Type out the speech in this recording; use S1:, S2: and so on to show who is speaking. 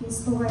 S1: Miss Lord,